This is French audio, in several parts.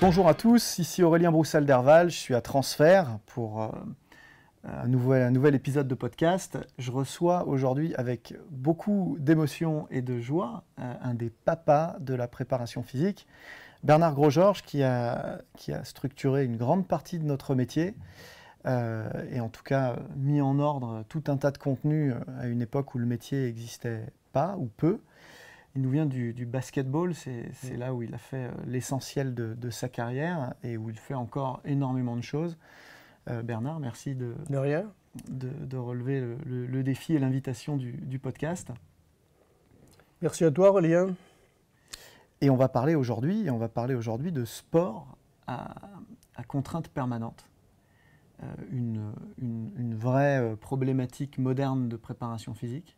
Bonjour à tous, ici Aurélien Broussal d'Herval, je suis à Transfert pour euh, un, nouvel, épisode de podcast. Je reçois aujourd'hui avec beaucoup d'émotion et de joie euh, un des papas de la préparation physique, Bernard Grosgeorges, qui a, qui a structuré une grande partie de notre métier euh, et en tout cas mis en ordre tout un tas de contenus à une époque où le métier n'existait pas ou peu. Il nous vient du, du basketball, c'est c'est là où il a fait euh, l'essentiel de, de sa carrière et où il fait encore énormément de choses. Euh, Bernard, merci de, De rien. de, de relever le, le- le défi et l'invitation du, du podcast. Merci à toi, Aurélien. Et on va parler aujourd'hui, on va parler aujourd'hui de sport à, à contrainte permanente. Euh, une, une- une vraie problématique moderne de préparation physique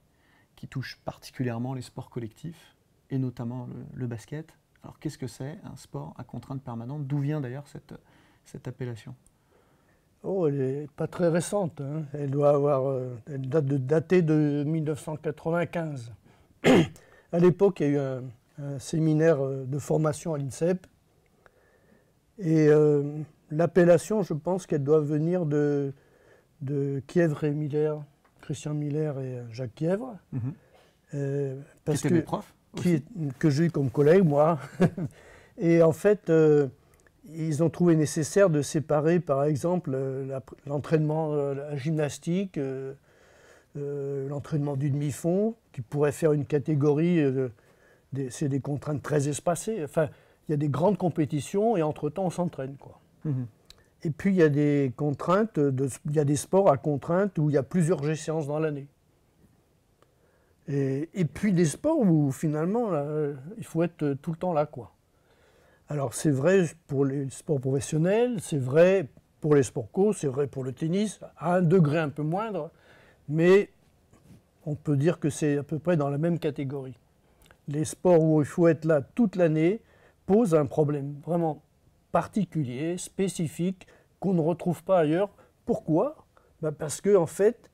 qui touche particulièrement les sports collectifs et notamment le, basket. Alors qu'est-ce que c'est un sport à contrainte permanente? D'où vient d'ailleurs cette, cette appellation? Oh, elle n'est pas très récente. hein. Elle doit avoir, euh, elle date de, datée de 1995. à l'époque, il y a eu un, séminaire euh, de formation à l'INSEP. Et euh, l'appellation, je pense qu'elle doit venir de, de Kievre et Miller, Christian Miller et euh, Jacques Kievre. Euh, Qui parce étaient que, des profs qui- que j'ai eu comme collègue, moi. Et en fait, euh, ils ont trouvé nécessaire de séparer, par exemple, euh, l'entraînement, euh, la gymnastique, euh, euh, l'entraînement du demi-fond, qui pourrait faire une catégorie. euh, C'est des contraintes très espacées. Enfin, il y a des grandes compétitions et entre-temps, on s'entraîne, quoi. Mhm. Et puis, il y a des contraintes, il y a des sports à contraintes où il y a plusieurs séances dans l'année. Et, puis des sports où finalement, euh, il faut être euh, tout le temps là, quoi. Alors, c'est vrai pour les sports professionnels, c'est vrai pour les sports co, c'est vrai pour le tennis, à un degré un peu moindre, mais on peut dire que c'est à peu près dans la même catégorie. Les sports où il faut être là toute l'année posent un problème vraiment particulier, spécifique, qu'on ne retrouve pas ailleurs. Pourquoi? Ben Parce que, en fait,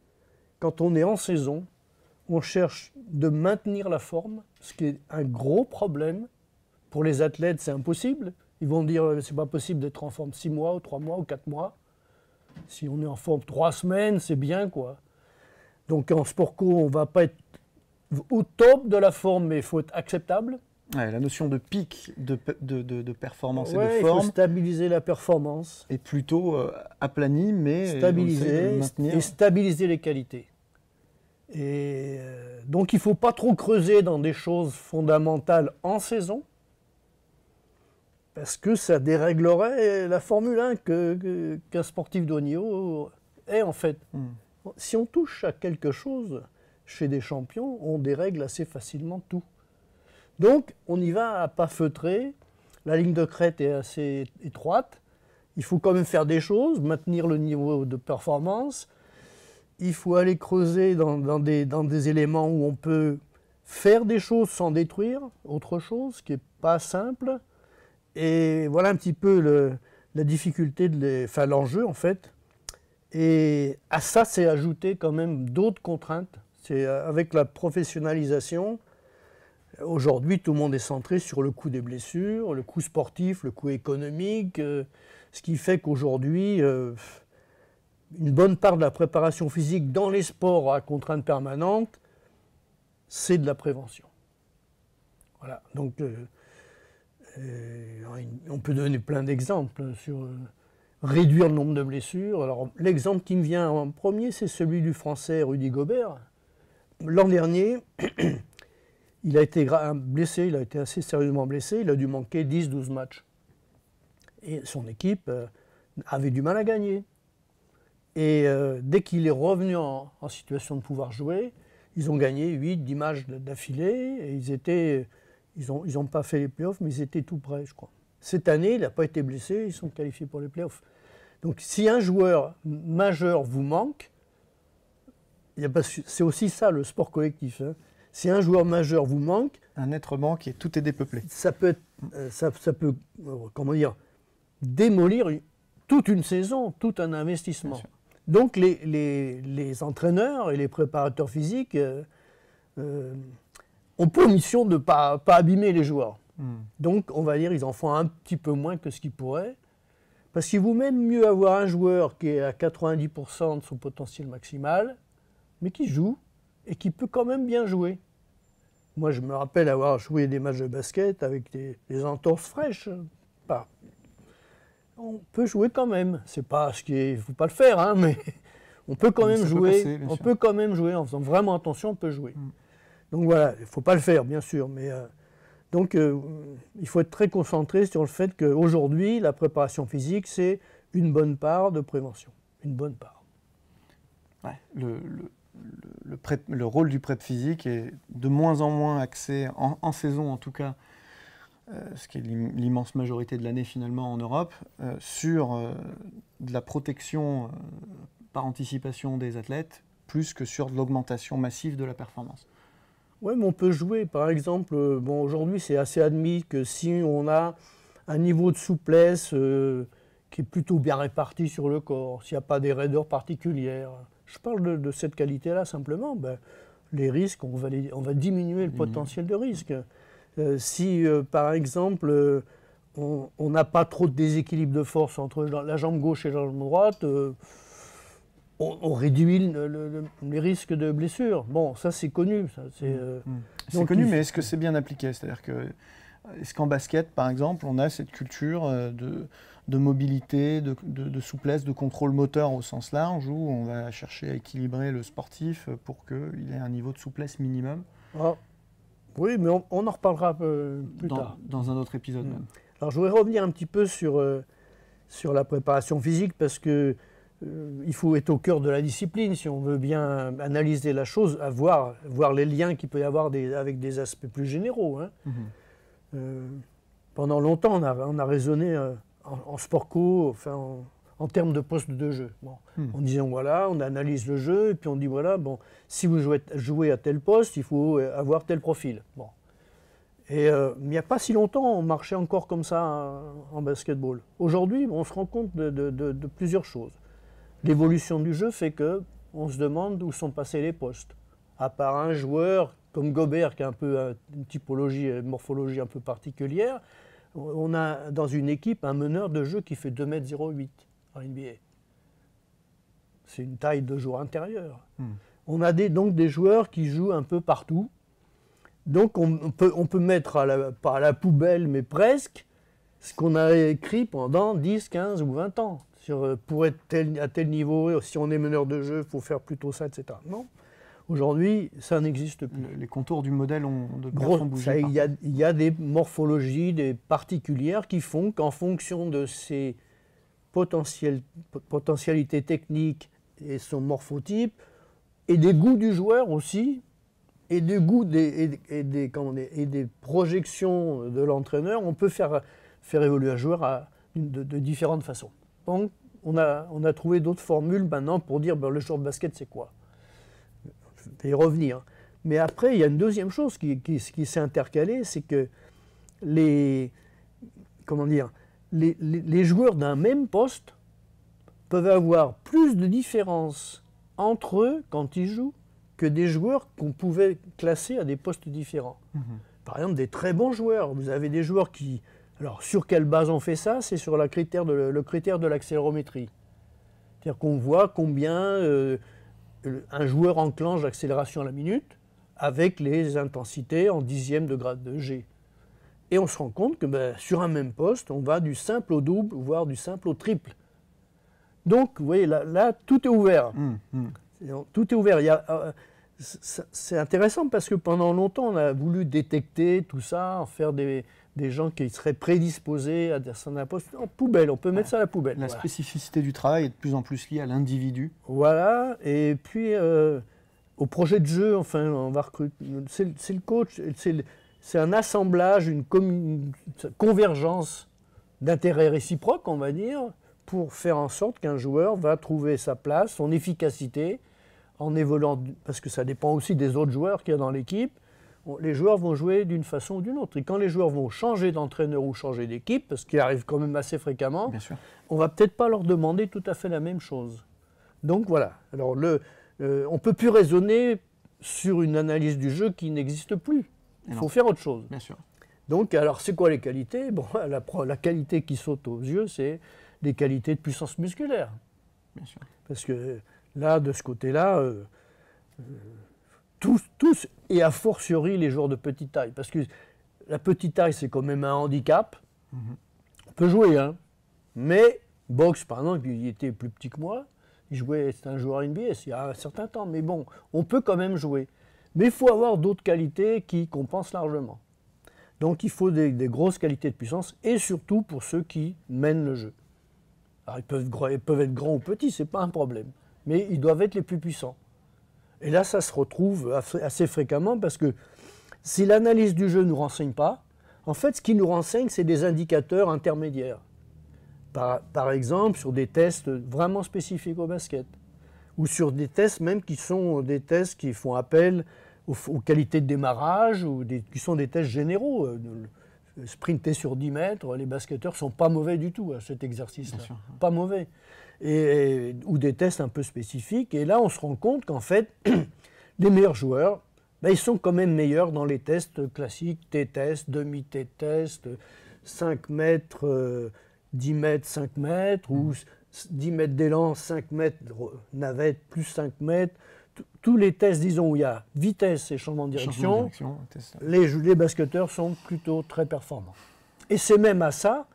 quand on est en saison, on cherche de maintenir la forme, ce qui est un gros problème. Pour les athlètes, c'est impossible. Ils vont dire euh, c'est pas possible d'être en forme 6 mois, ou 3 mois, ou 4 mois. Si on est en forme 3 semaines, c'est bien, quoi. Donc en sport co, on va pas être au top de la forme, mais il faut être acceptable. Ouais, La notion de pic de, pe- de, de- de performance et de il faut forme stabiliser la performance. est plutôt euh, aplanie, mais stabiliser maintenir. et stabiliser les qualités. Et euh, donc il ne faut pas trop creuser dans des choses fondamentales en saison, parce que ça déréglerait la Formule 1 que- que- qu'un sportif de haut niveau est en fait. Hmm. Si on touche à quelque chose chez des champions, on dérègle assez facilement tout. Donc on y va à pas feutrer, la ligne de crête est assez étroite, il faut quand même faire des choses, maintenir le niveau de performance. Il faut aller creuser dans, des, éléments où on peut faire des choses sans détruire autre chose, ce qui n'est pas simple. Et voilà un petit peu la difficulté, de enfin l'enjeu en fait. Et à ça, c'est ajouter quand même d'autres contraintes. C'est euh, avec la professionnalisation. Aujourd'hui, tout le monde est centré sur le coût des blessures, le coût sportif, le coût économique, euh, ce qui fait qu'aujourd'hui, euh, une bonne part de la préparation physique dans les sports à contrainte permanente, c'est de la prévention. Voilà. Donc, euh, on peut donner plein d'exemples sur réduire le nombre de blessures. Alors, l'exemple qui me vient en premier, c'est celui du Français Rudy Gobert. L'an dernier, il a été blessé, il a été assez sérieusement blessé, il a dû manquer 10-12 matchs. Et son équipe euh, avait du mal à gagner. Et euh, dès qu'il est revenu en, situation de pouvoir jouer, ils ont gagné 8-10 matchs d- d'affilée. Et ils ils n'ont ils ont pas fait les playoffs, mais ils étaient tout près, je crois. Cette année, il n'a pas été blessé, ils sont qualifiés pour les playoffs. Donc si un joueur majeur vous manque, c'est aussi ça le sport collectif. hein. Si un joueur majeur vous manque, Un être manque et tout est dépeuplé. ça peut, être, euh, ça, ça peut euh, comment dire, démolir toute une saison, tout un investissement. Donc les, les- les entraîneurs et les préparateurs physiques euh, euh, ont pour mission de ne pas, pas abîmer les joueurs. Hmm. Donc, on va dire, ils en font un petit peu moins que ce qu'ils pourraient. Parce qu'il vaut même mieux avoir un joueur qui est à 90% de son potentiel maximal, mais qui joue et qui peut quand même bien jouer. Moi, je me rappelle avoir joué des matchs de basket avec des, entorses fraîches. Pas. On peut jouer quand même. C'est pas ce qui est. faut pas le faire, hein, mais on peut quand même jouer. on peut quand même jouer en faisant vraiment attention. On peut jouer. Hmm. Donc voilà, il faut pas le faire, bien sûr, mais euh, donc, euh, il faut être très concentré sur le fait qu'aujourd'hui, la préparation physique, c'est une bonne part de prévention. Une bonne part. le, le, rôle du prep physique est de moins en moins axé, en, saison en tout cas, euh, ce qui est l'immense majorité de l'année finalement en Europe, euh, sur de la protection par anticipation des athlètes, plus que sur l'augmentation massive de la performance. Oui, mais on peut jouer. Par exemple, euh, bon, aujourd'hui, c'est assez admis que si on a un niveau de souplesse euh, qui est plutôt bien réparti sur le corps, s'il n'y a pas des raideurs particulières, je parle de, cette qualité-là simplement, ben, les risques, on va, on va diminuer le mmh. potentiel de risque. Euh, si, par exemple, on n'a pas trop de déséquilibre de force entre la jambe gauche et la jambe droite, on, réduit les risques de blessures. Bon, ça c'est connu. C'est euh, mm. connu, mais est-ce que c'est bien appliqué? C'est-à-dire que est-ce qu'en basket, par exemple, on a cette culture euh, de, mobilité, de, souplesse, de contrôle moteur au sens large, où on va chercher à équilibrer le sportif pour qu'il ait un niveau de souplesse minimum ah. Oui, mais on, en reparlera euh, plus tard. Dans un autre épisode mm. même. Alors je voudrais revenir un petit peu sur, sur la préparation physique, parce que euh, il faut être au cœur de la discipline si on veut bien analyser la chose, à voir, voir les liens qu'il peut y avoir avec des aspects plus généraux. Hein. Mhm. Euh, pendant longtemps, on a, on a raisonné euh, en, sport co, enfin, en, termes de poste de jeu. Bon. Mhm. En disant, voilà, on analyse le jeu, et puis on dit, voilà, bon, si vous jouez, jouez à tel poste, il faut avoir tel profil. Bon. Et il n'y a pas si longtemps, on marchait encore comme ça en basketball. Aujourd'hui, on se rend compte de plusieurs choses. L'évolution du jeu fait que on se demande où sont passés les postes. À part un joueur comme Gobert qui a un peu une typologie, une morphologie un peu particulière, on a dans une équipe un meneur de jeu qui fait 2m08 en NBA. C'est une taille de joueur intérieur. Hmm. On a donc des joueurs qui jouent un peu partout. Donc on peut, on peut mettre à la, pas à la poubelle, mais presque, ce qu'on a écrit pendant 10, 15 ou 20 ans. Euh, pour être à tel niveau, si on est meneur de jeu, il faut faire plutôt ça, etc. Non. Aujourd'hui, ça n'existe plus. Les contours du modèle ont de Gros, bougé. Il y, a des morphologies des particulières qui font qu'en fonction de ses potentialités techniques et son morphotype, et des goûts du joueur aussi, et des goûts des, et, des, et des projections de l'entraîneur, on peut faire, faire évoluer un joueur à, de, de différentes façons on a, on a trouvé d'autres formules maintenant pour dire ben, le joueur de basket, c'est quoi? Vais y revenir. Mais après, il y a une deuxième chose qui, qui, s'est intercalée, c'est que les, comment dire, les, les, joueurs d'un même poste peuvent avoir plus de différences entre eux quand ils jouent que des joueurs qu'on pouvait classer à des postes différents. Mhm. Par exemple, des très bons joueurs. Vous avez des joueurs qui, alors, sur quelle base on fait ça? C'est sur le critère de l'accélérométrie. C'est-à-dire qu'on voit combien euh, un joueur enclenche l'accélération à la minute avec les intensités en dixième de grade de G. Et on se rend compte que ben, sur un même poste, on va du simple au double, voire du simple au triple. Donc, vous voyez, là, tout est ouvert. Mmh, mmh. Tout est ouvert. Euh, c'est intéressant parce que pendant longtemps, on a voulu détecter tout ça, en faire des, des gens qui seraient prédisposés à descendre un poste en poubelle. On peut mettre ça à la poubelle. La spécificité du travail est de plus en plus liée à l'individu. Voilà. Et puis, euh, au projet de jeu, enfin, on va recruter. C'est le coach, c'est un assemblage, une, une convergence d'intérêts réciproques, on va dire, pour faire en sorte qu'un joueur va trouver sa place, son efficacité, en évoluant, parce que ça dépend aussi des autres joueurs qu'il y a dans l'équipe les joueurs vont jouer d'une façon ou d'une autre. Et quand les joueurs vont changer d'entraîneur ou changer d'équipe, ce qui arrive quand même assez fréquemment, on va peut-être pas leur demander tout à fait la même chose. Donc voilà. Alors le, euh, on peut plus raisonner sur une analyse du jeu qui n'existe plus. Il faut faire autre chose. Bien sûr. Donc, alors, c'est quoi les qualités? Bon, la, la, qualité qui saute aux yeux, c'est des qualités de puissance musculaire. Bien sûr. Parce que là, de ce côté-là, euh, euh, tous, tous, et a fortiori les joueurs de petite taille. Parce que la petite taille, c'est quand même un handicap. Mhm. On peut jouer, hein. Mais Box, par exemple, il était plus petit que moi. Il jouait, c'est un joueur NBA il y a un certain temps. Mais bon, on peut quand même jouer. Mais il faut avoir d'autres qualités qui compensent largement. Donc il faut des, grosses qualités de puissance et surtout pour ceux qui mènent le jeu. Alors ils peuvent, ils peuvent être grands ou petits, ce n'est pas un problème. Mais ils doivent être les plus puissants. Et là, ça se retrouve assez fréquemment parce que si l'analyse du jeu ne nous renseigne pas, en fait, ce qui nous renseigne, c'est des indicateurs intermédiaires. Par, exemple, sur des tests vraiment spécifiques au basket, ou sur des tests même qui sont des tests qui font appel aux, qualités de démarrage, ou qui sont des tests généraux. Euh, sprinter sur 10 mètres, les basketteurs ne sont pas mauvais du tout à cet exercice-là. Pas mauvais. Et, ou des tests un peu spécifiques. Et là, on se rend compte qu'en fait, les meilleurs joueurs, ben, ils sont quand même meilleurs dans les tests classiques, T-test, demi-T-test, 5 mètres, 10 euh, mètres, 5 mètres, ou 10 mètres d'élan, 5 mètres navette, plus 5 mètres. Tous les tests, disons, où il y a vitesse et changement de direction, les, les basketteurs sont plutôt très performants. Et c'est même à ça,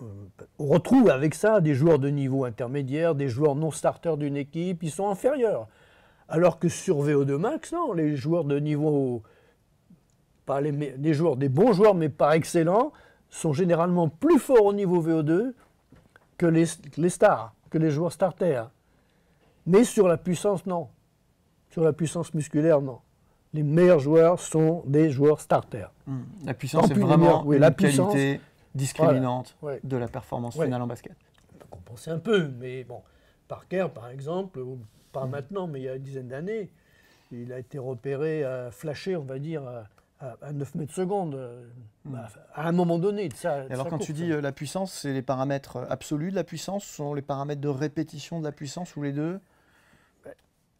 on retrouve avec ça des joueurs de niveau intermédiaire, des joueurs non starters d'une équipe, ils sont inférieurs. Alors que sur VO2 Max, non, les joueurs de niveau, pas les, joueurs, des bons joueurs mais pas excellents, sont généralement plus forts au niveau VO2 que les, les stars, que les joueurs starters. Mais sur la puissance, non. Sur la puissance musculaire, non. Les meilleurs joueurs sont des joueurs starters. Hmm. La puissance est vraiment oui, une la qualité discriminante de la performance finale en basket. On peut compenser un peu, mais bon, Parker, par exemple, pas mm. maintenant, mais il y a une dizaine d'années, il a été repéré, à flasher, on va dire, à, 9 mètres secondes, euh, mm. bah, à un moment donné. De ça, alors quand tu dis euh, la puissance, c'est les paramètres absolus de la puissance, ce sont les paramètres de répétition de la puissance ou les deux?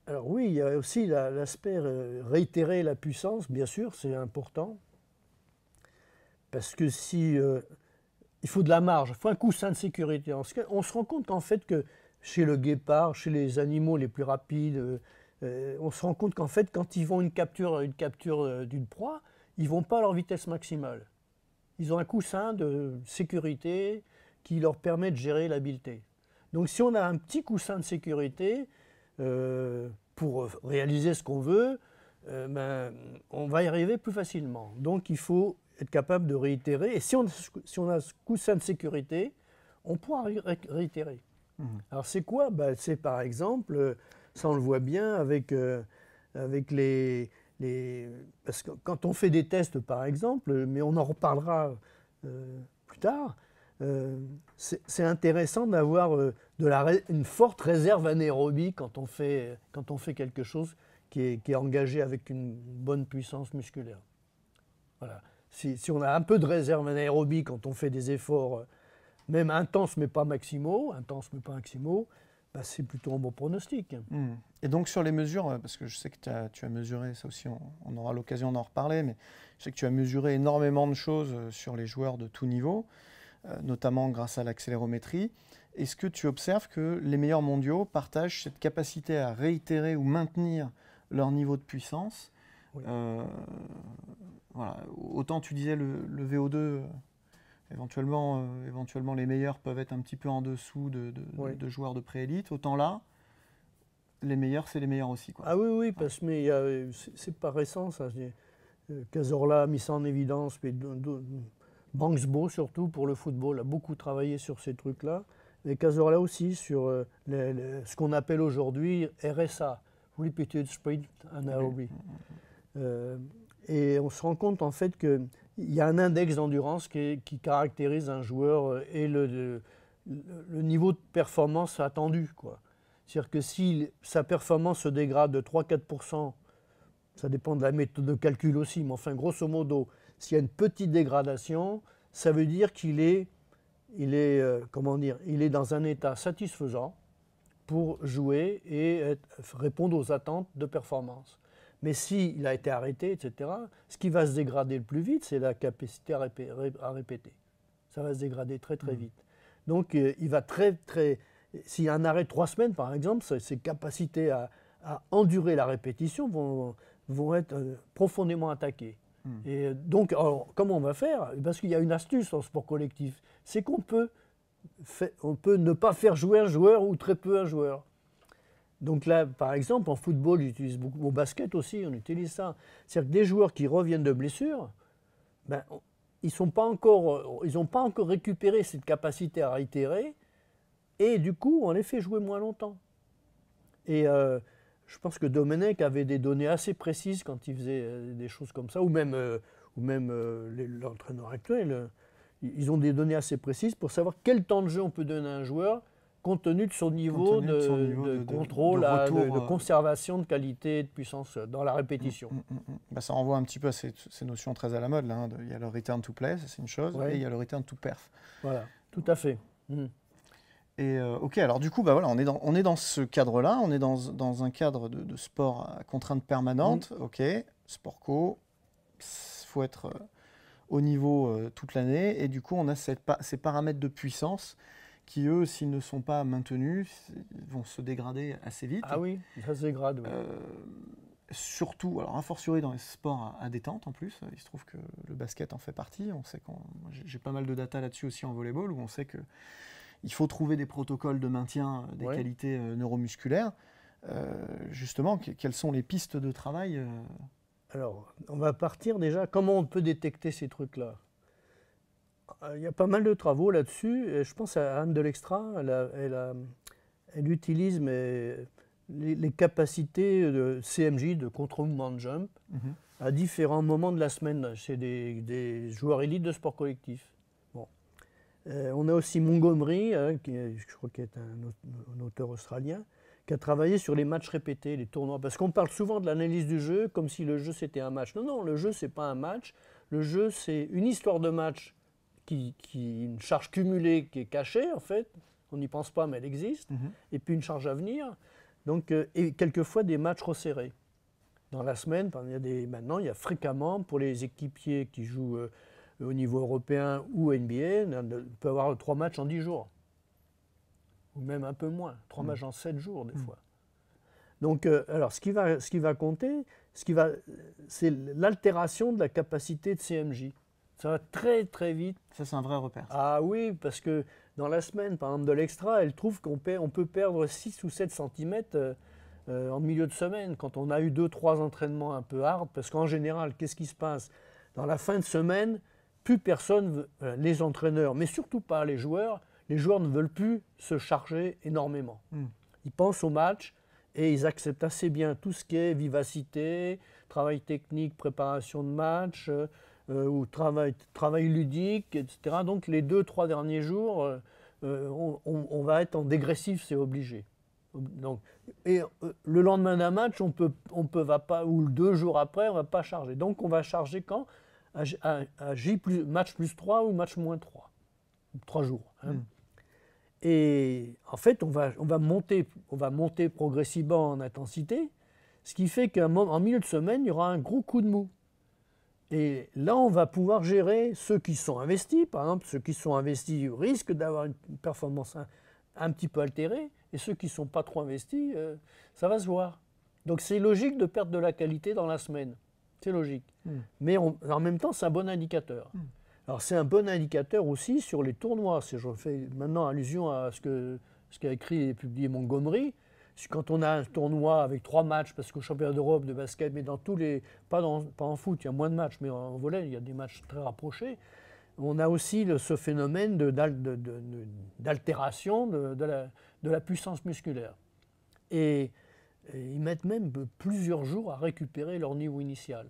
Alors oui, il y a aussi l'aspect euh, réitérer la puissance, bien sûr, c'est important. Parce que si il faut de la marge, il faut un coussin de sécurité. On se rend compte qu'en fait que chez le guépard, chez les animaux les plus rapides, euh, euh, on se rend compte qu'en fait, quand ils vont une capture, une capture euh, d'une proie, ils vont pas à leur vitesse maximale. Ils ont un coussin de sécurité qui leur permet de gérer l'habileté. Donc si on a un petit coussin de sécurité pour réaliser ce qu'on veut, ben, on va y arriver plus facilement. Donc il faut être capable de réitérer. Et si on, si on a ce coussin de sécurité, on pourra réitérer. Mhm. Alors c'est quoi? Bah, C'est par exemple, euh, ça on le voit bien avec, euh, avec les, les, Parce que quand on fait des tests par exemple, mais on en reparlera euh, plus tard, c'est intéressant d'avoir une forte réserve anaérobie quand on fait, quand on fait quelque chose qui est, qui est engagé avec une bonne puissance musculaire. Voilà. Si, on a un peu de réserve anaérobie quand on fait des efforts même intense mais pas maximaux, intense mais pas maximaux, bah, c'est plutôt un bon pronostic. Hmm. Et donc sur les mesures, euh, parce que je sais que tu as mesuré, ça aussi on, aura l'occasion d'en reparler, mais je sais que tu as mesuré énormément de choses euh, sur les joueurs de tout niveau, euh, notamment grâce à l'accélérométrie. Est-ce que tu observes que les meilleurs mondiaux partagent cette capacité à réitérer ou maintenir leur niveau de puissance voilà. Autant tu disais le, le VO2 Éventuellement, euh, éventuellement, les meilleurs peuvent être un petit peu en dessous de, joueurs de préélite. Autant là, les meilleurs, c'est les meilleurs aussi. Quoi. Ah oui, oui, parce que c'est pas récent ça. Euh, Cazorla a mis ça en évidence, mais Banksbo surtout pour le football a beaucoup travaillé sur ces trucs-là. Et Cazorla aussi sur euh, ce qu'on appelle aujourd'hui RSA, Repeated Sprint Anaerobic. Et on se rend compte en fait que il y a un index d'endurance qui, caractérise un joueur euh, et le, niveau de performance attendu. C'est-à-dire que si sa performance se dégrade de 3-4%, ça dépend de la méthode de calcul aussi, mais enfin, grosso modo, s'il y a une petite dégradation, ça veut dire qu'il est, il est, euh, est dans un état satisfaisant pour jouer et répondre aux attentes de performance. Mais s'il a été arrêté, etc., ce qui va se dégrader le plus vite, c'est la capacité à, répéter. Ça va se dégrader très très mmh. vite. Donc euh, il va très très. S'il y a un arrêt de trois semaines, par exemple, ses capacités à, endurer la répétition vont, vont être euh, profondément attaquées. Mmh. Et donc, comment on va faire? Parce qu'il y a une astuce en sport collectif, c'est qu'on peut, on peut ne pas faire jouer un joueur ou très peu un joueur. Donc là, par exemple, en football, j'utilise beaucoup, au basket aussi, on utilise ça. C'est-à-dire que des joueurs qui reviennent de blessure, ben, ils n'ont pas, encore, pas encore récupéré cette capacité à réitérer, et du coup, on les fait jouer moins longtemps. Et euh, je pense que Domenech avait des données assez précises quand il faisait euh, des choses comme ça, ou même, euh, ou même l'entraîneur actuel. Ils ont des données assez précises pour savoir quel temps de jeu on peut donner à un joueur compte tenu de son niveau, de, contrôle, de, euh, conservation de qualité et de puissance dans la répétition. Mm, mm, mm, bah, ça renvoie un petit peu à ces, notions très à la mode. Là, hein, il y a le return to play, c'est une chose, et il y a le return to perf. Voilà, tout à fait. Et euh, ok, alors du coup, bah, voilà, on, est dans, on est dans ce cadre-là, on est dans, dans un cadre de, sport à contrainte permanente, ok, sport co, il faut être euh, au niveau toute l'année, et du coup, on a cette, ces paramètres de puissance qui, eux, s'ils ne sont pas maintenus, vont se dégrader assez vite. Ah oui, ça se dégrade, oui. Euh, surtout, alors a fortiori dans les sports à, détente en plus, il se trouve que le basket en fait partie. On sait qu'on, j'ai pas mal de data là-dessus aussi en volleyball où on sait que il faut trouver des protocoles de maintien des qualités euh, neuromusculaires. Euh, justement, quelles sont les pistes de travail Alors, on va partir déjà. Comment on peut détecter ces trucs-là? euh, il y a pas mal de travaux là-dessus. Je pense à Anne de l'Extra. Elle, utilise les, capacités de CMJ, de control movement jump, mhm. à différents moments de la semaine chez des, joueurs élites de sport collectif. Bon. Euh, on a aussi Montgomery, hein, qui je crois qu'il est un, auteur australien, qui a travaillé sur les matchs répétés, les tournois. Parce qu'on parle souvent de l'analyse du jeu comme si le jeu c'était un match. Non, non, le jeu c'est pas un match. Le jeu c'est une histoire de match qui, une charge cumulée qui est cachée, en fait. On n'y pense pas, mais elle existe. Mhm. Et puis une charge à venir. Donc, euh, et quelqueuvent des matchs resserrés. Dans la semaine, il y a des, maintenant, il y a fréquemment, pour les équipiers qui jouent euh, au niveau européen ou NBA, on peut avoir trois matchs en dix jours. Ou même un peu moins. Trois mhm. matchs en sept jours, des mhm. fois. Donc, euh, alors, ce qui va, ce qui va compter, ce qui va, c'est l'altération de la capacité de CMJ. Ça va très très vite. Ça, c'est un vrai repère. Ah oui, parce que dans la semaine, par exemple, de l'extra, elle trouve qu'on on peut perdre 6 ou 7 cm euh, euh, en milieu de semaine, quand on a eu 2-3 entraînements un peu hard. Parce qu'en général, qu'est-ce qui se passe? Dans la fin de semaine, plus personne, euh, les entraîneurs, mais surtout pas les joueurs, les joueurs ne veulent plus se charger énormément. Hmm. Ils pensent au match et ils acceptent assez bien tout ce qui est vivacité, travail technique, préparation de match. Euh, ou travail, travail ludique, etc. Donc les deux, trois derniers jours, euh, euh, on, va être en dégressif, c'est obligé. Donc, et le lendemain d'un match, on peut, on peut va pas, ou deux jours après, on va pas charger. Donc on va charger quand? À, J plus, match plus 3 ou match moins 3. Trois jours. Hein. Hmm. Et en fait, on va, on, va monter, on va monter progressivement en intensité, ce qui fait qu'en milieu de semaine, il y aura un gros coup de mou. Et là, on va pouvoir gérer ceux qui sont investis. Par exemple, ceux qui sont investis risquent d'avoir une performance un, petit peu altérée. Et ceux qui ne sont pas trop investis, euh, ça va se voir. Donc c'est logique de perdre de la qualité dans la semaine. C'est logique. Hmm. Mais en même temps, c'est un bon indicateur. Hmm. Alors c'est un bon indicateur aussi sur les tournois. Si je fais maintenant allusion à ce qu'a ce écrit et publié Montgomery, quand on a un tournoi avec trois matchs, parce qu'au championnat d'Europe de basket, mais dans tous les. Pas, dans, pas en foot, il y a moins de matchs, mais en volet, il y a des matchs très rapprochés. On a aussi ce phénomène d'altération de, la, puissance musculaire. Et, ils mettent même plusieurs jours à récupérer leur niveau initial.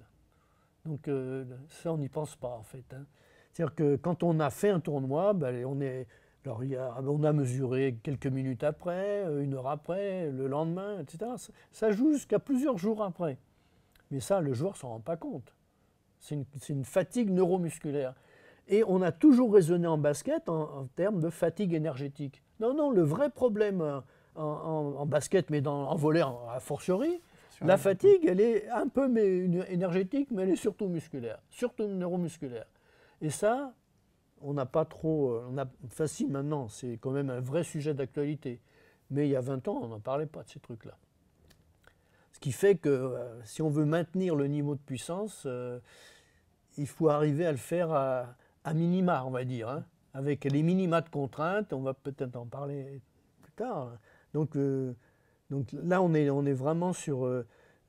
Donc euh, ça, on n'y pense pas en fait. Hein. C'est-à-dire que quand on a fait un tournoi, ben, on est alors, on a mesuré quelques minutes après, euh, une heure après, le lendemain, etc. Ça, joue jusqu'à plusieurs jours après. Mais ça, le joueur ne s'en rend pas compte. C'est une, fatigue neuromusculaire. Et on a toujours raisonné en basket en, termes de fatigue énergétique. Non, non, le vrai problème euh, en, basket, mais dans, en volet a fortiori, La fatigue, elle est un peu énergétique, mais elle est surtout musculaire, surtout neuromusculaire. Et ça, on n'a pas trop. Euh, on a, enfin, si, maintenant, c'est quand même un vrai sujet d'actualité. Mais il y a 20 ans, on n'en parlait pas de ces trucs-là. Ce qui fait que euh, si on veut maintenir le niveau de puissance, euh, il faut arriver à le faire à, minima, on va dire. Hein. avec les minima de contraintes, on va peut-être en parler plus tard. Donc, donc là, on est, on est vraiment sur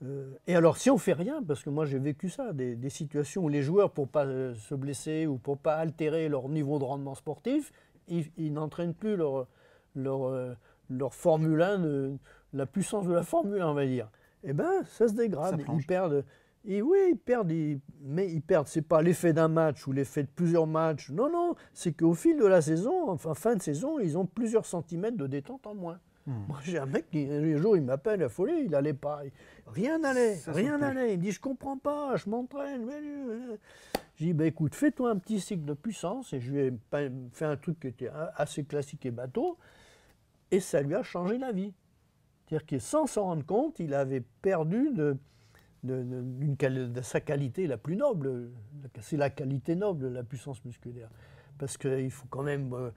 euh, et alors, si on fait rien, parce que moi j'ai vécu ça, des, situations où les joueurs, pour pas euh, se blesser ou pour pas altérer leur niveau de rendement sportif, ils, n'entraînent plus leur, leur, euh, leur Formule 1, la puissance de la Formule 1, on va dire. Eh bien, ça se dégrade. ils perdent. Et oui, ils perdent, mais ils perdent. C'est pas l'effet d'un match ou l'effet de plusieurs matchs. Non, non, c'est qu'au fil de la saison, enfin fin de saison, ils ont plusieurs centimètres de détente en moins. Hmm. Moi, j'ai un mec qui, un jour, il m'appelle, affolé, il allait pas. Rien n'allait, rien n'allait. Il me dit, je comprends pas, je m'entraîne. J'ai dit, bah, écoute, fais-toi un petit cycle de puissance. Et je lui ai fait un truc qui était assez classique et bateau. Et ça lui a changé la vie. C'est-à-dire que sans s'en rendre compte, il avait perdu de, de, de, sa qualité la plus noble. C'est la qualité noble la puissance musculaire. Parce qu'il faut quand même euh,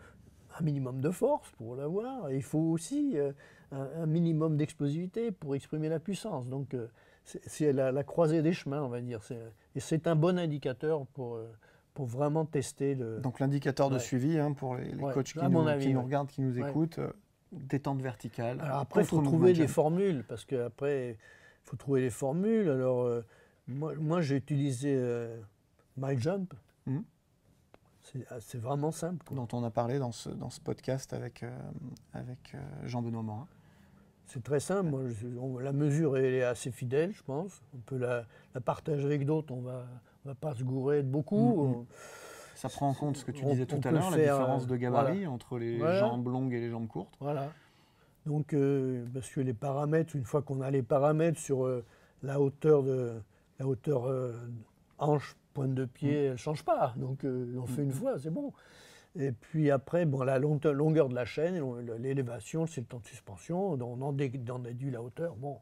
un minimum de force pour l'avoir. il faut aussi euh, un, minimum d'explosivité pour exprimer la puissance. Donc euh, c'est la, croisée des chemins, on va dire. Et c'est un bon indicateur pour, euh, pour vraiment tester le. Donc l'indicateur de suivi hein, pour les, coachs qui, nous, regardent, qui nous écoutent, détente verticale. Alors après, il faut trouver des formules, parce qu'après, il faut trouver les formules. Alors moi, moi j'ai utilisé MyJump. Mmh. Ah, c'est vraiment simple. Dont on a parlé dans ce, dans ce podcast avec, euh, avec euh, Jean-Benoît Morin. C'est très simple. la mesure est assez fidèle, je pense. On peut la, partager avec d'autres. On ne va, va pas se gourer de beaucoup. Mm, mm. Ça prend en compte ce que tu disais tout à l'heure, la différence de gabarit entre les jambes longues et les jambes courtes. Voilà. Donc, euh, parce que les paramètres, une fois qu'on a les paramètres sur la hauteur de la hauteur hanche pointe de pied, mm. elle ne change pas. Donc euh, on fait une mm. fois, c'est bon. Et puis après, bon, la longueur de la chaîne, l'élévation, c'est le temps de suspension, on en, déduit la hauteur. Bon,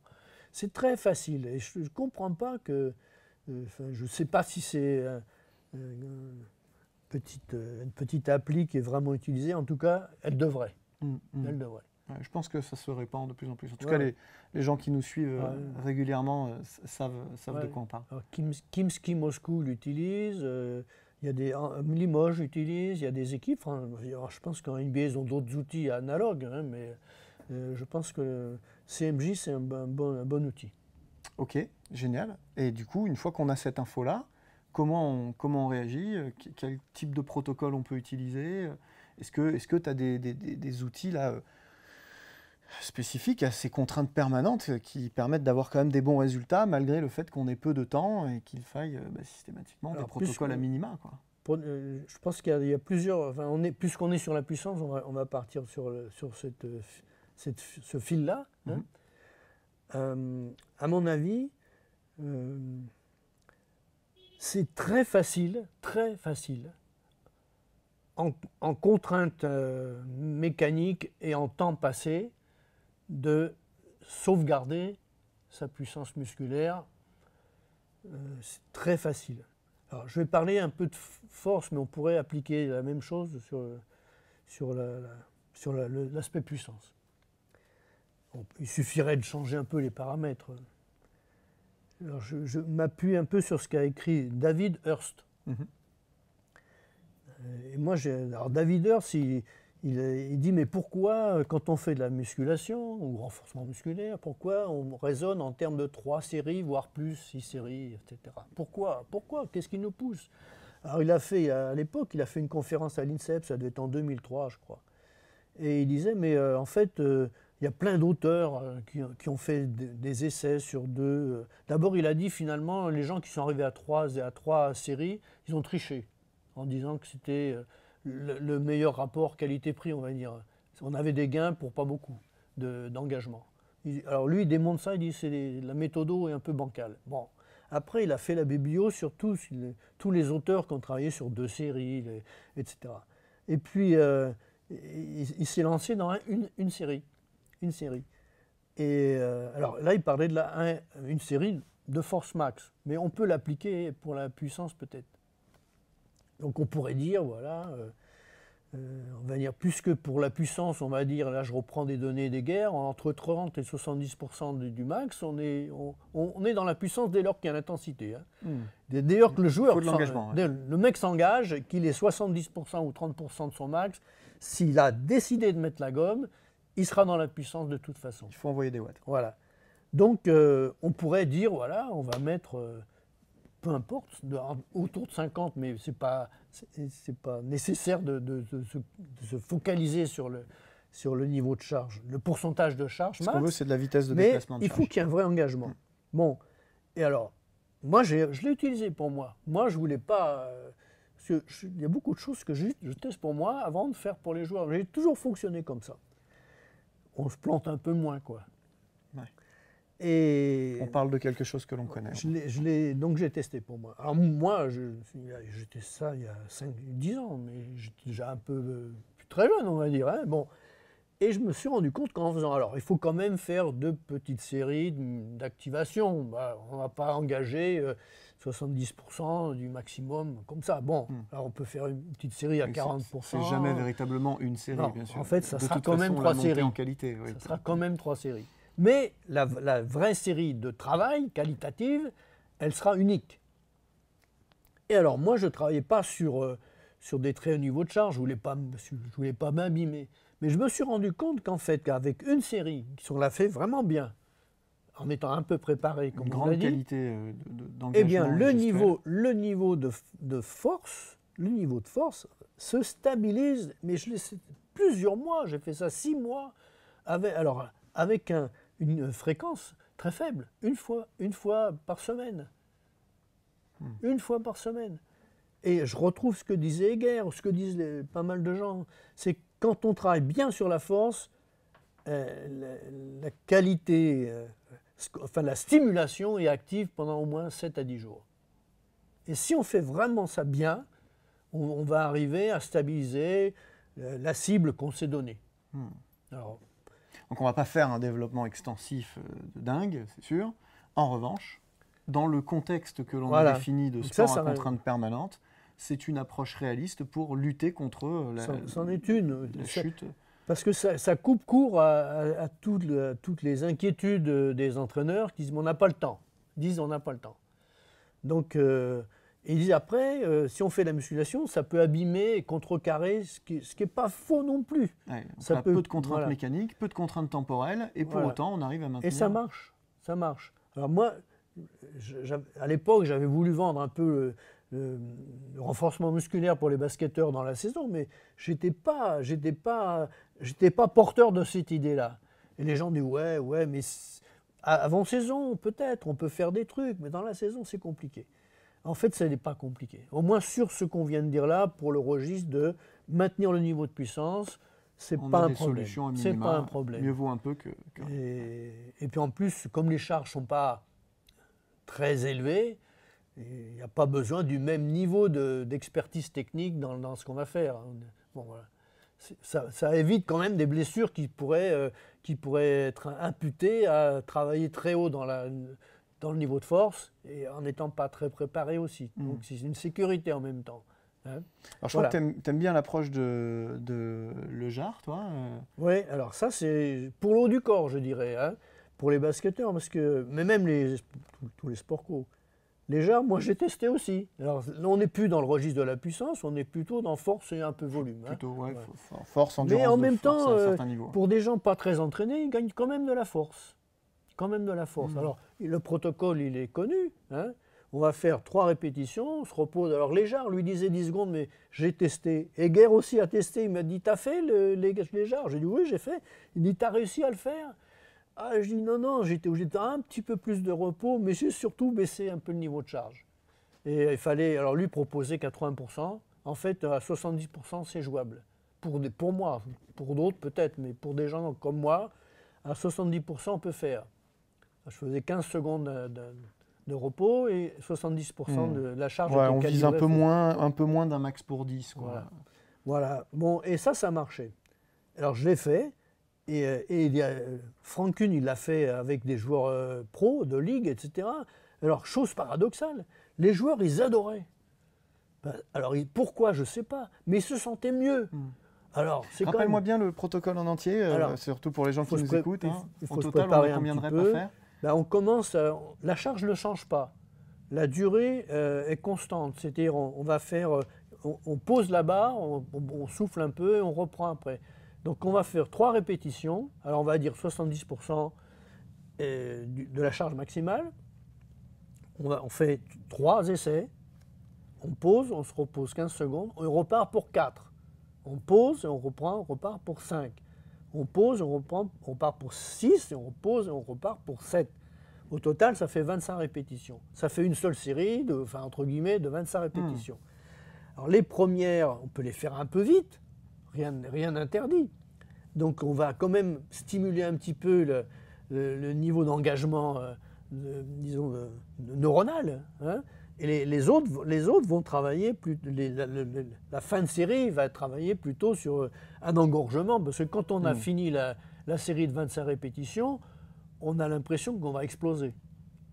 c'est très facile. Et je ne comprends pas que. Euh, je ne sais pas si c'est une, petite, une petite appli qui est vraiment utilisée. En tout cas, elle devrait. Mm, elle devrait je pense que ça se répand de plus en plus. En tout cas, les, les, gens qui nous suivent euh, régulièrement euh, savent, savent de quoi on parle. Kim, Kimski Moscou l'utilise, euh, il y a des, Limoges l'utilise, il y a des équipes. je pense qu'en NBA, ils ont d'autres outils analogues, hein, mais je pense que CMJ, c'est un, bon, un bon outil. Ok, génial. Et du coup, une fois qu'on a cette info-là, comment on, comment on réagit Quel type de protocole on peut utiliser Est-ce que tu as des, des, des, outils là spécifique à ces contraintes permanentes qui permettent d'avoir quand même des bons résultats malgré le fait qu'on ait peu de temps et qu'il faille euh, bah, systématiquement des protocoles à minima. Quoi. Euh, je pense qu'il y, a plusieurs. Enfin, on est, puisqu'on est sur la puissance, on va, partir sur, sur cette, ce fil-là. Hein. Mhm. Euh, à mon avis, c'est très facile, très facile, en, en contraintes mécaniques et en temps passé, de sauvegarder sa puissance musculaire. Euh, c'est très facile. Alors, je vais parler un peu de force, mais on pourrait appliquer la même chose sur, sur, sur l'aspect puissance. il suffirait de changer un peu les paramètres. Alors, je, m'appuie un peu sur ce qu'a écrit David Hurst. Mm-hmm. Euh, et moi, alors David Hurst, il, il, dit mais pourquoi euh, quand on fait de la musculation ou renforcement musculaire, pourquoi on raisonne en termes de trois séries, voire plus, six séries, etc. Pourquoi Pourquoi? Qu'est-ce qui nous pousse? Alors il a fait, à l'époque, il a fait une conférence à l'INSEP, ça devait être en 2003 je crois. Et il disait mais euh, en fait, euh, il y a plein d'auteurs qui, ont fait des essais sur deux. D'abord il a dit finalement les gens qui sont arrivés à trois, à trois séries, ils ont triché en disant que c'était le, meilleur rapport qualité-prix, on va dire. On avait des gains pour pas beaucoup d'engagement. alors lui, il démontre ça, il dit que la méthode est un peu bancale. Bon, après, il a fait la biblio sur tous, les auteurs qui ont travaillé sur deux séries, etc. Et puis, euh, il, s'est lancé dans une, série. Une série. Et euh, alors là, il parlait de la, série de force max, mais on peut l'appliquer pour la puissance peut-être. Donc on pourrait dire, voilà, euh, euh, on va dire, plus que pour la puissance, on va dire, là je reprends des données des guerres, entre 30 et 70% du, du max, on est, on, on est dans la puissance dès lors qu'il y a l'intensité. hein. Hmm. Dès, lors que le joueur, ouais. le mec s'engage, qu'il ait 70% ou 30% de son max, s'il a décidé de mettre la gomme, il sera dans la puissance de toute façon. Il faut envoyer des watts. Voilà. Donc, euh, on pourrait dire, voilà, on va mettre, euh, peu importe, de- autour de 50, mais ce n'est pas, c'est- pas nécessaire de, se, de se focaliser sur le, sur le niveau de charge, le pourcentage de charge. Ce qu'on veut, c'est de la vitesse de Mais déplacement de il faut qu'il y ait un vrai engagement. Bon, et alors, moi, je l'ai utilisé pour moi. Moi, je voulais pas. euh, je- il y a beaucoup de choses que je, je teste pour moi avant de faire pour les joueurs. J'ai toujours fonctionné comme ça. On se plante un peu moins, quoi. Et On parle de quelque chose que l'on connaît. je l'ai- donc j'ai testé pour moi. Alors moi, j'ai testé ça il y a 5, 10 ans, mais j'étais déjà un peu euh, plus très jeune, on va dire. hein. Bon. Et je me suis rendu compte qu'en faisant... Alors, il faut quand même faire de petites séries d'activation. Bah, on ne va pas engager euh, 70% du maximum comme ça. Bon, Hmm. alors on peut faire une petite série à Mais c'est- 40%. C'est jamais véritablement une série, Non, bien sûr. en fait, ça de sera toute quand même trois séries. en qualité. oui. Ça sera quand même trois séries. Mais la, la vraie série de travail qualitative, elle sera unique. Et alors, moi, je ne travaillais pas sur, euh, sur des très hauts niveaux de charge, je ne voulais pas, m'abîmer. Mais je me suis rendu compte qu'en fait, qu'avec une série, si on l'a fait vraiment bien, en étant un peu préparé, comme Une on l'a grande dit, qualité euh, eh bien, le niveau, le niveau de, de force, le niveau de force se stabilise, mais je l'ai fait plusieurs mois, j'ai fait ça six mois, avec, alors, avec un- une fréquence très faible, une fois, une fois par semaine. Une fois par semaine. Et je retrouve ce que disait Heger, ce que disent les- pas mal de gens, c'est quand on travaille bien sur la force, euh, la, la qualité, euh, enfin la stimulation est active pendant au moins 7 à 10 jours. Et si on fait vraiment ça bien, on, on va arriver à stabiliser euh, la cible qu'on s'est donnée. Hmm. Alors, Donc on va pas faire un développement extensif euh, de dingue, c'est sûr. En revanche, dans le contexte que l'on Voilà. a défini de ça, sport ça à va- contrainte permanente, c'est une approche réaliste pour lutter contre euh, la, c'en c'en est une. la chute. Parce que ça, ça coupe court à, à- à toutes, le- à toutes les inquiétudes euh, des entraîneurs qui disent on n'a pas le temps. Ils disent on n'a pas le temps. Donc, euh, ils disent après, euh, si on fait la musculation, ça peut abîmer et contrecarrer, ce qui n'est pas faux non plus. Ouais, ça a peut- peu de contraintes voilà. mécaniques, peu de contraintes temporelles, et pour Voilà. autant on arrive à maintenir. Et ça marche, ça marche. Alors moi, je- à l'époque, j'avais voulu vendre un peu le, le- renforcement musculaire pour les basketteurs dans la saison, mais j'étais pas, j'étais pas, j'étais pas porteur de cette idée-là. Et les gens disent ouais, ouais, mais avant saison peut-être, on peut faire des trucs, mais dans la saison c'est compliqué. En fait, ça n'est pas compliqué. Au moins sur ce qu'on vient de dire là, pour le registre de maintenir le niveau de puissance, c'est pas a un problème. C'est pas un problème. Mieux vaut un peu que. que- Et, et puis en plus, comme les charges ne sont pas très élevées, il n'y a pas besoin du même niveau de- d'expertise technique dans, dans ce qu'on va faire. Bon, voilà. C'est- Ça, ça évite quand même des blessures qui pourraient, euh, qui pourraient être imputées à travailler très haut dans, la, dans le niveau de force et en n'étant pas très préparé aussi. Mm. Donc c'est une sécurité en même temps. hein. Alors je Voilà. crois que tu aimes, bien l'approche de, de Le Jar, toi. euh, Oui, alors ça c'est pour le haut du corps, je dirais, hein, pour les basketteurs, parce que, mais même les, tous, les sports co. Les jarres, moi j'ai testé aussi. Alors on n'est plus dans le registre de la puissance, on est plutôt dans force et un peu volume. hein. plutôt ouais, Ouais. fo- force, endurance. Mais en même temps, euh. Pour des gens pas très entraînés, ils gagnent quand même de la force. Quand même de la force. Mhm. Alors, le protocole, il est connu. hein. On va faire trois répétitions, on se repose. Alors, Léjar lui disait 10 secondes, mais j'ai testé. Et Guerre aussi a testé. Il m'a dit T'as fait le, les Léjar J'ai dit Oui, j'ai fait. Il dit T'as réussi à le faire? Ah, Je dis Non, non, j'étais obligé de un petit peu plus de repos, mais j'ai surtout baissé un peu le niveau de charge. Et il fallait, alors lui, proposer 80%. En fait, à 70%, c'est jouable. Pour, des, pour moi, pour d'autres peut-être, mais pour des gens comme moi, à 70%, on peut faire. Je faisais 15 secondes de, de- de repos et 70% de la charge. Ouais, était on vise un peu moins, un peu moins d'un max pour 10. Quoi. Voilà. Voilà. Bon, et ça, ça marchait. Alors, je l'ai fait. Et, euh, et il y a, euh, Frank Kuhn, il l'a fait avec des joueurs euh, pros de ligue, etc. Alors, chose paradoxale, les joueurs, ils adoraient. Ben, alors, ils- pourquoi, je ne sais pas, mais ils se sentaient mieux. Alors, c'est Rappelle-moi même... bien le protocole en entier, euh, surtout pour les gens qui nous écoutent. hein. il faut se total, on a combien de petit reps à peu. faire Ben, on commence, euh, la charge ne change pas. La durée euh, est constante, c'est-à-dire on, va faire, euh, on, pose la barre, on, souffle un peu et on reprend après. Donc on va faire trois répétitions, alors on va dire 70% euh, du- de la charge maximale. On fait trois essais, on pose, on se repose 15 secondes, on repart pour 4. On pose et on reprend, on repart pour 5. On pose, on reprend, on part pour 6 et on repose et on repart pour 7. Au total, ça fait 25 répétitions. Ça fait une seule série, de, enfin entre guillemets, de 25 répétitions. Alors les premières, on peut les faire un peu vite, rien rien n'interdit. Donc on va quand même stimuler un petit peu le, le- le niveau d'engagement, euh, de- disons, euh, neuronal. hein. Et les, les autres, les autres vont travailler, plus, les- la, fin de série va travailler plutôt sur euh, un engorgement, parce que quand on a Mm. fini la, la série de 25 répétitions, on a l'impression qu'on va exploser.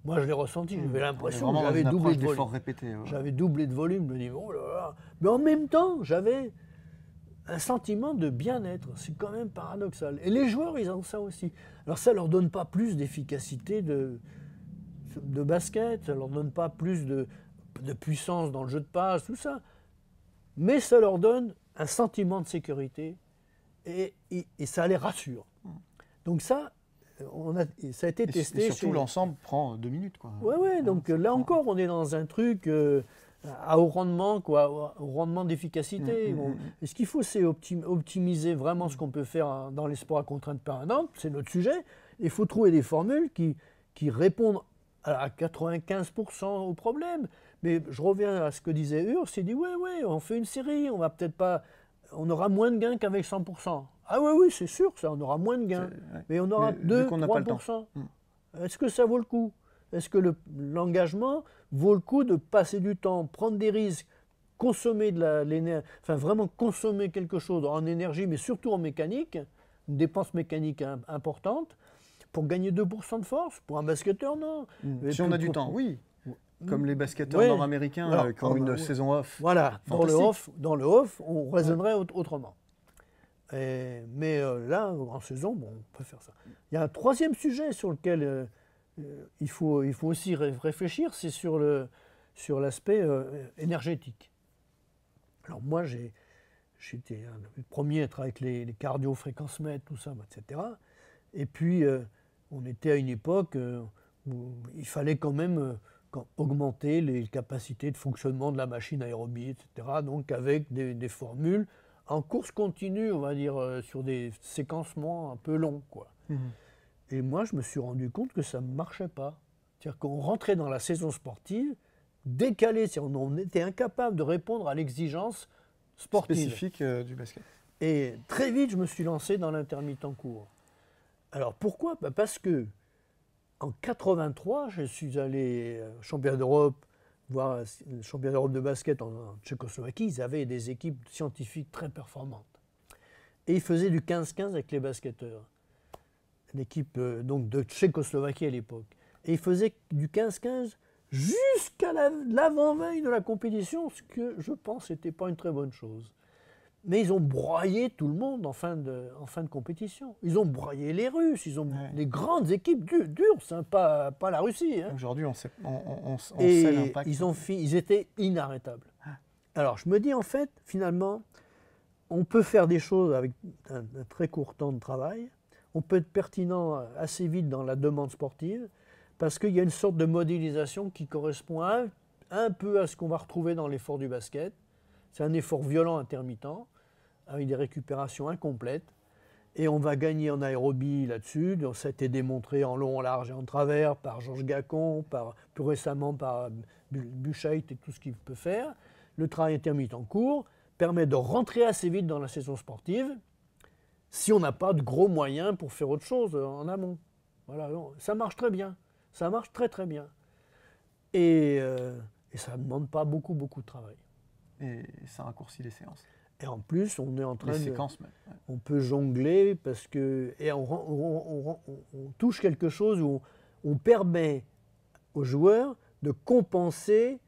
Moi, je l'ai ressenti, j'avais On est l'impression que j'avais doublé de volume. d'effort répété. ouais. J'avais doublé de volume, je me dis, oh là là. Mais en même temps, j'avais un sentiment de bien-être. C'est quand même paradoxal. Et les joueurs, ils ont ça aussi. Alors ça leur donne pas plus d'efficacité de, de basket, ça leur donne pas plus de, de puissance dans le jeu de passe, tout ça. Mais ça leur donne un sentiment de sécurité et, et- et ça les rassure. Donc ça, on a, ça a été Et, testé. et surtout, chez- l'ensemble prend deux minutes. Quoi. Ouais, ouais, donc ça euh, là encore, on est dans un truc euh, à haut rendement, quoi, au- rendement d'efficacité. Mm, mm, Bon, mm. et ce qu'il faut, c'est optim- optimiser vraiment ce qu'on peut faire hein, dans les sports à contrainte permanente, c'est notre sujet. Il faut trouver des formules qui, qui répondent à à 95% au problème. Mais je reviens à ce que disait Urs, il dit, ouais, ouais, on fait une série, on va peut-être pas... On aura moins de gains qu'avec 100%. Ah oui, oui, c'est sûr, ça, on aura moins de gains. Ouais. Mais on aura Mais vu 2, qu'on n'a pas le temps. 3%. Mm. Est-ce que ça vaut le coup? Est-ce que le- l'engagement vaut le coup de passer du temps, prendre des risques, consommer de l'énergie, enfin vraiment consommer quelque chose en énergie, mais surtout en mécanique, une dépense mécanique im- importante, pour gagner 2% de force Pour un basketteur, non. Mais Si on a du pour- temps, oui. Comme les basketteurs nord-américains Alors, euh, qui ont une saison off. Voilà, dans le, off, dans le off, on raisonnerait aut- autrement. Et- mais euh, là, en saison, bon, on peut faire ça. Il y a un troisième sujet sur lequel euh, il, faut, il faut aussi ré- réfléchir, c'est sur sur l'aspect euh, énergétique. Alors moi, j'ai j'étais le premier à être avec les, les cardio fréquences mètres, tout ça, etc. Et puis, euh, on était à une époque euh, où il fallait quand même euh, augmenter les capacités de fonctionnement de la machine aérobie, etc. Donc avec des, des formules en course continue, on va dire, euh, sur des séquencements un peu longs. Quoi. Mhm. Et moi, je me suis rendu compte que ça ne marchait pas. C'est-à-dire qu'on rentrait dans la saison sportive décalé, on on était incapable de répondre à l'exigence sportive. Spécifique euh, du basket. Et très vite, je me suis lancé dans l'intermittent court. Alors pourquoi? Bah, Parce que en 83, je suis allé euh, championnat d'Europe, voir euh, le d'Europe de basket en, Tchécoslovaquie. Ils avaient des équipes scientifiques très performantes. Et ils faisaient du 15-15 avec les basketteurs. L'équipe euh, de Tchécoslovaquie à l'époque. Et ils faisaient du 15-15 jusqu'à la- l'avant-veille de la compétition, ce que je pense n'était pas une très bonne chose. Mais ils ont broyé tout le monde en fin de, en fin de compétition. Ils ont broyé les Russes, ils ont Ouais. grandes équipes du- dures, hein, pas, pas la Russie. hein. Aujourd'hui, on sait, on, on- on- on Et sait l'impact. ils, ont fi- ils étaient inarrêtables. Ah. Alors je me dis en fait, finalement, on peut faire des choses avec un, un très court temps de travail. On peut être pertinent assez vite dans la demande sportive parce qu'il y a une sorte de modélisation qui correspond un, un peu à ce qu'on va retrouver dans l'effort du basket. C'est un effort violent intermittent avec des récupérations incomplètes. Et on va gagner en aérobie là-dessus. Ça a été démontré en long, en large et en travers par Georges Gacon, plus récemment par Bu- Buchheit et tout ce qu'il peut faire. Le travail intermittent court permet de rentrer assez vite dans la saison sportive si on n'a pas de gros moyens pour faire autre chose euh, en amont. Voilà, ça marche très bien. Ça marche très très bien. Et, euh, et ça ne demande pas beaucoup beaucoup de travail. Et ça raccourcit les séances. Et en plus, on est en train Les de. séquences même. ouais. On peut jongler parce que. Et on, rend- on- on- on- on touche quelque chose où on, permet aux joueurs de compenser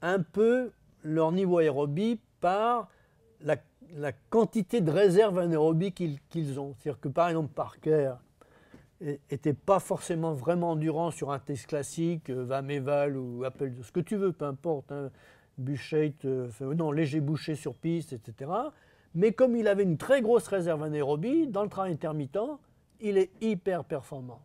un peu leur niveau aérobie par la, la quantité de réserve anaérobie qu'ils ont. C'est-à-dire que par exemple, Parker n'était pas forcément vraiment endurant sur un test classique, euh, Van Eval ou Apple, ce que tu veux, peu importe. Hein, Buchheit, euh, enfin, non, léger bouché sur piste, etc. Mais comme il avait une très grosse réserve anaérobie, dans le travail intermittent, il est hyper performant.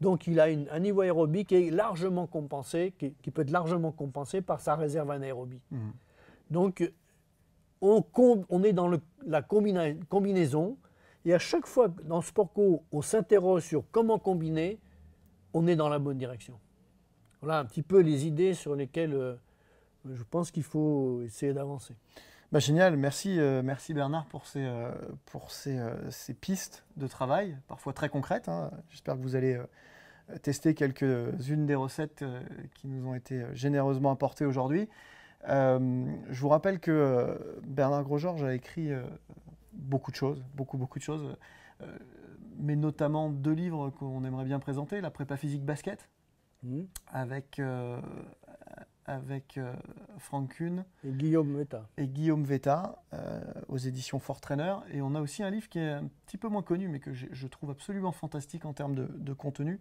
Donc il a une- un niveau aérobie qui est largement compensé, qui, qui peut être largement compensé par sa réserve anaérobie. Mhm. Donc on, on est dans le- la combina- combinaison, et à chaque fois dans Sport Co, on s'interroge sur comment combiner, on est dans la bonne direction. Voilà un petit peu les idées sur lesquelles euh, je pense qu'il faut essayer d'avancer. Bah, génial, merci, euh, merci Bernard pour ces, euh, pour ces, euh, ces pistes de travail, parfois très concrètes. hein. J'espère que vous allez tester quelques-unes des recettes qui nous ont été généreusement apportées aujourd'hui. Je vous rappelle que Bernard Grosgeorges a écrit beaucoup de choses, beaucoup, beaucoup de choses, mais notamment deux livres qu'on aimerait bien présenter, La prépa physique basket, Mhm. avec, avec euh, Franck Kuhn Et Guillaume Meta. et Guillaume Vetta euh, aux éditions Fort Trainer. Et on a aussi un livre qui est un petit peu moins connu, mais que je trouve absolument fantastique en termes de, de contenu,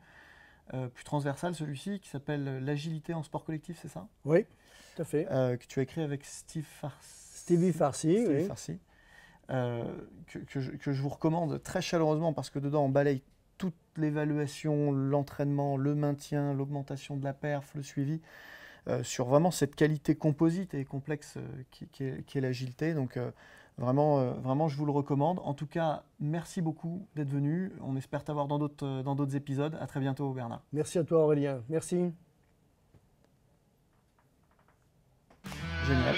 euh, plus transversal celui-ci, qui s'appelle L'agilité en sport collectif, c'est ça? Oui, tout à fait. Euh, Que tu as écrit avec Steve Farsi. Stevie Farsi, Stevie oui. Farsi. Euh, que, que je, que je vous recommande très chaleureusement parce que dedans on balaye toute l'évaluation, l'entraînement, le maintien, l'augmentation de la perf, le suivi, sur vraiment cette qualité composite et complexe euh, qui, qui est, qui est l'agilité. Donc euh, vraiment, euh, vraiment, je vous le recommande. En tout cas, merci beaucoup d'être venu. On espère t'avoir dans d'autres euh, dans d'autres épisodes. À très bientôt, Bernard. Merci à toi Aurélien. Merci. Génial.